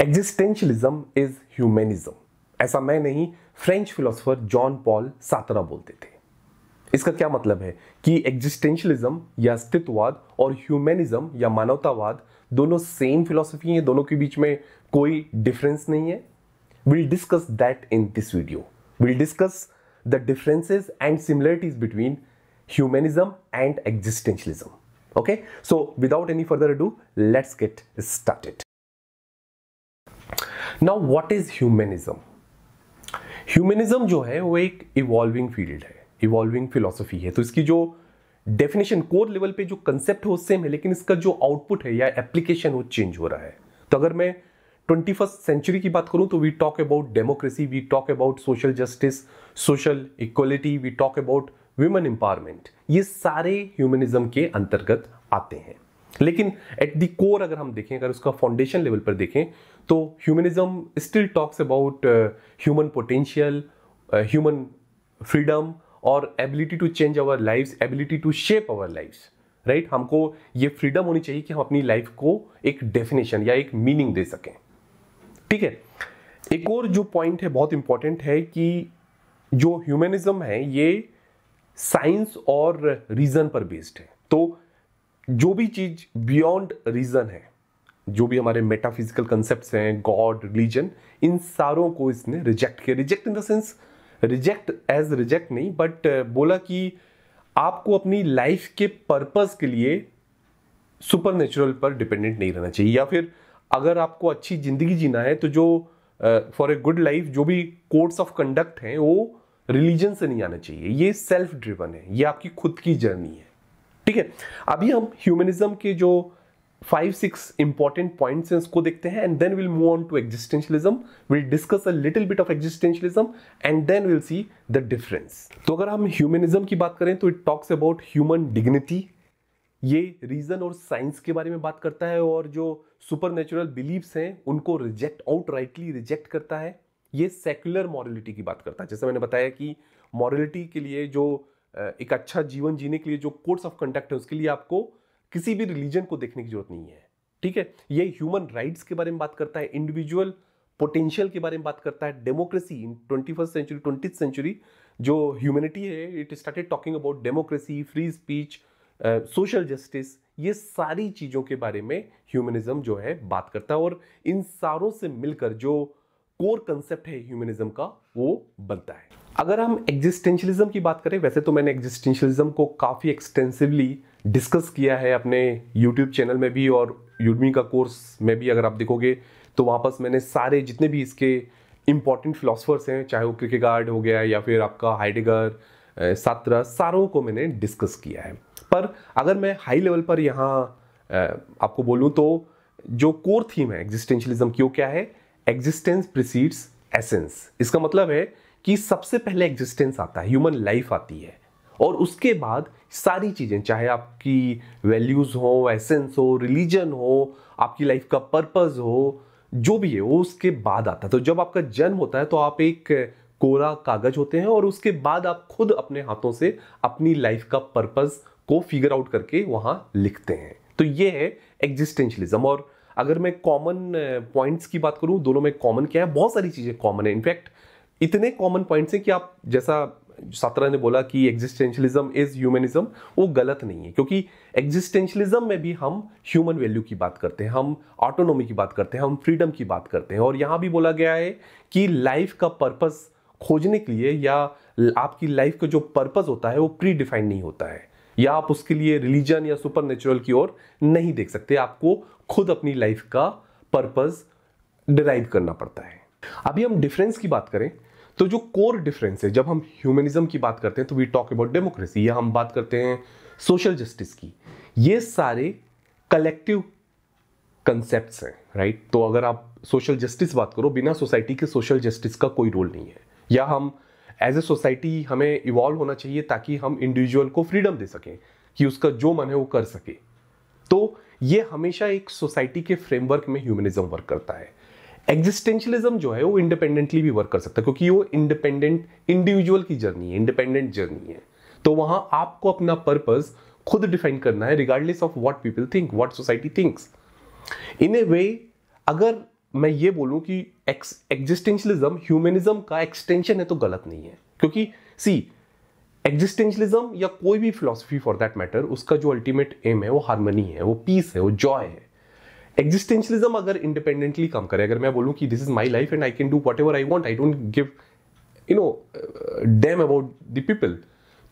Existentialism is humanism ऐसा मैं नहीं French philosopher Jean Paul Sartre बोलते थे। इसका क्या मतलब है? कि एग्जिस्टेंशलिज्म या अस्तित्ववाद और ह्यूमनिज्म या मानवतावाद दोनों सेम फिलोसफी हैं, दोनों के बीच में कोई डिफरेंस नहीं है। We'll discuss that in this video we'll discuss the differences and similarities between humanism and existentialism okay so without any further ado let's get started now what is humanism humanism जो है, वो एक evolving field है evolving philosophy है। तो इसकी जो definition core level पे जो कंसेप्ट है, वो सेम है, लेकिन इसका जो आउटपुट है या एप्लीकेशन वो चेंज हो रहा है। तो अगर मैं ट्वेंटी फ़र्स्ट सेंचुरी की बात करूँ तो we talk about democracy we talk about social justice social equality we talk about women empowerment ये सारे ह्यूमनिज्म के अंतर्गत आते हैं। लेकिन एट द कोर अगर हम देखें, अगर उसका फाउंडेशन लेवल पर देखें तो humanism still talks about human potential human freedom और ability to change our life ability to shape our life right हमको ये फ्रीडम होनी चाहिए कि हम अपनी लाइफ को एक डेफिनेशन या एक मीनिंग दे सकें। ठीक है? एक और जो पॉइंट है, बहुत इंपॉर्टेंट है कि जो ह्यूमनिज्म है, ये साइंस और रीजन पर बेस्ड है। तो जो भी चीज़ बियॉन्ड रीजन है, जो भी हमारे मेटाफिजिकल कंसेप्ट हैं गॉड रिलीजन इन सारों को इसने रिजेक्ट किया। Reject in the sense reject as reject नहीं बट बोला कि आपको अपनी लाइफ के पर्पस के लिए सुपर नेचुरल पर डिपेंडेंट नहीं रहना चाहिए। या फिर अगर आपको अच्छी ज़िंदगी जीना है तो जो फॉर ए गुड लाइफ जो भी कोड्स ऑफ़ कंडक्ट हैं, वो रिलीजन से नहीं आना चाहिए। ये सेल्फ ड्रिवन है। ये आपकी खुद की जर्नी है। ठीक है? अभी हम ह्यूमनिज्म के जो फाइव सिक्स इंपॉर्टेंट पॉइंट्स हैं, उसको देखते हैं and then will move on to existentialism will discuss a little bit of existentialism and then will see the difference तो अगर हम ह्यूमनिज्म की बात करें तो it talks about human dignity ये रीजन और साइंस के बारे में बात करता है, और जो सुपर नेचुरल बिलीव्स हैं, उनको रिजेक्ट आउट राइटली रिजेक्ट करता है. ये सेक्युलर मॉरलिटी की बात करता है. जैसे मैंने बताया कि मॉरलिटी के लिए जो एक अच्छा जीवन जीने के लिए जो कोड्स ऑफ़ कंडक्ट है, उसके लिए आपको किसी भी रिलीजन को देखने की ज़रूरत नहीं है। ठीक है? ये ह्यूमन राइट्स के बारे में बात करता है इंडिविजुअल पोटेंशियल के बारे में बात करता है democracy in twenty first century twenty century जो ह्यूमैनिटी है it started talking about democracy free speech social justice ये सारी चीज़ों के बारे में ह्यूमनिज्म जो है बात करता है और इन सारों से मिलकर जो कोर कंसेप्ट है ह्यूमनिज्म का, वो बनता है। अगर हम एग्जिस्टेंशलिज्म की बात करें, वैसे तो मैंने एग्जिस्टेंशलिज्म को काफ़ी एक्सटेंसिवली डिस्कस किया है अपने यूट्यूब चैनल में भी और यूडमी का कोर्स में भी अगर आप देखोगे तो वहाँ मैंने सारे जितने भी इसके इंपॉर्टेंट फिलोसफर्स हैं, चाहे वो क्रिकेगार्ड हो गया या फिर आपका हाइडेगर सात्रा सारों को मैंने डिस्कस किया है। पर अगर मैं हाई लेवल पर यहाँ आपको बोलूँ तो जो कोर थीम है एग्जिस्टेंशलिज्म की, वो क्या है? एग्जिस्टेंस प्रिसीड्स एसेंस इसका मतलब है कि सबसे पहले एग्जिस्टेंस आता है ह्यूमन लाइफ आती है। और उसके बाद सारी चीज़ें चाहे आपकी वैल्यूज़ हो एसेंस हो रिलीजन हो आपकी लाइफ का पर्पस हो जो भी है वो उसके बाद आता है। तो जब आपका जन्म होता है तो आप एक कोरा कागज़ होते हैं और उसके बाद आप खुद अपने हाथों से अपनी लाइफ का पर्पस को फिगर आउट करके वहाँ लिखते हैं। तो ये है एग्जिस्टेंशलिज्म और अगर मैं कॉमन पॉइंट्स uh, की बात करूँ दोनों में कॉमन क्या है? बहुत सारी चीज़ें कॉमन है। इनफैक्ट इतने कॉमन पॉइंट्स हैं कि आप, जैसा सात्रा ने बोला कि एग्जिस्टेंशलिज्म इज़ ह्यूमनिज्म वो गलत नहीं है, क्योंकि एग्जिस्टेंशलिज्म में भी हम ह्यूमन वैल्यू की बात करते हैं, हम ऑटोनोमी की बात करते हैं, हम फ्रीडम की बात करते हैं, और यहाँ भी बोला गया है कि लाइफ का पर्पस खोजने के लिए या आपकी लाइफ का जो पर्पस होता है, वो प्री डिफाइंड नहीं होता है। या आप उसके लिए रिलीजन या सुपर की ओर नहीं देख सकते, आपको खुद अपनी लाइफ का पर्पस डिराइव करना पड़ता है। अभी हम डिफरेंस की बात करें तो जो कोर डिफरेंस है, जब हम ह्यूमनिज्म की बात करते हैं तो वी टॉक अबाउट डेमोक्रेसी या हम बात करते हैं सोशल जस्टिस की, ये सारे कलेक्टिव कंसेप्ट हैं राइट तो अगर आप सोशल जस्टिस बात करो, बिना सोसाइटी के सोशल जस्टिस का कोई रोल नहीं है। या हम एज ए सोसाइटी हमें इवॉल्व होना चाहिए ताकि हम इंडिविजुअल को फ्रीडम दे सकें, कि उसका जो मन है वो कर सके। तो ये हमेशा एक सोसाइटी के फ्रेमवर्क में ह्यूमनिज्म वर्क करता है। एग्जिस्टेंशियलिज्म जो है, वो इंडिपेंडेंटली भी वर्क कर सकता है, क्योंकि वो इंडिपेंडेंट इंडिविजुअल की जर्नी है इंडिपेंडेंट जर्नी है। तो वहाँ आपको अपना पर्पज खुद डिफाइन करना है regardless of what people think what society thinks in a way अगर मैं ये बोलूँ कि एग्जिस्टेंशलिज्म ह्यूमनिज्म का एक्सटेंशन है तो गलत नहीं है। क्योंकि सी एग्जिस्टेंशलिज्म या कोई भी फिलोसफी फॉर दैट मैटर उसका जो अल्टीमेट एम है, वो हारमोनी है, वो पीस है, वो जॉय है। एग्जिस्टेंशलिज्म अगर इंडिपेंडेंटली काम करे अगर मैं बोलूँ कि this is my life and I can do whatever I want I don't give you no damn about the people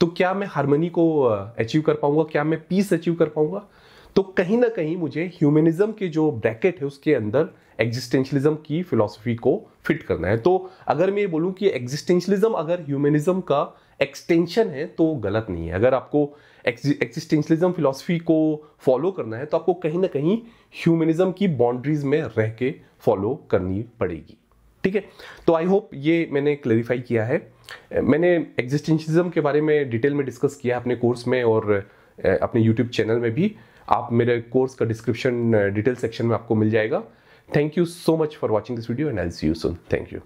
तो क्या मैं हारमोनी को अचीव uh, कर पाऊँगा? क्या मैं पीस अचीव कर पाऊँगा? तो कहीं ना कहीं मुझे ह्यूमनिज्म के जो ब्रैकेट है, उसके अंदर एग्जिस्टेंशलिज्म की फिलोसफी को फिट करना है। तो अगर मैं ये बोलूँ कि एग्जिस्टेंशलिज्म अगर ह्यूमनिज्म का एक्सटेंशन है तो गलत नहीं है। अगर आपको एग्जिस्टेंशलिज्म फिलोसफी को फॉलो करना है तो आपको कहीं ना कहीं ह्यूमनिज्म की बाउंड्रीज में रह के फॉलो करनी पड़ेगी। ठीक है? तो आई होप ये मैंने क्लैरिफाई किया है। मैंने एग्जिस्टेंशलिज्म के बारे में डिटेल में डिस्कस किया अपने कोर्स में और अपने यूट्यूब चैनल में भी। आप मेरे कोर्स का डिस्क्रिप्शन डिटेल सेक्शन में आपको मिल जाएगा। Thank you so much for watching this video and I see you soon thank you